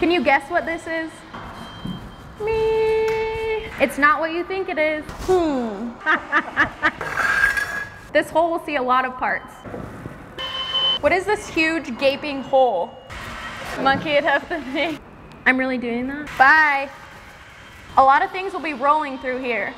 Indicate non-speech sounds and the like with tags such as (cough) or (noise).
Can you guess what this is? Me. It's not what you think it is. Hmm. (laughs) This hole will see a lot of parts. What is this huge gaping hole? Monkey it up the thing. I'm really doing that. Bye. A lot of things will be rolling through here.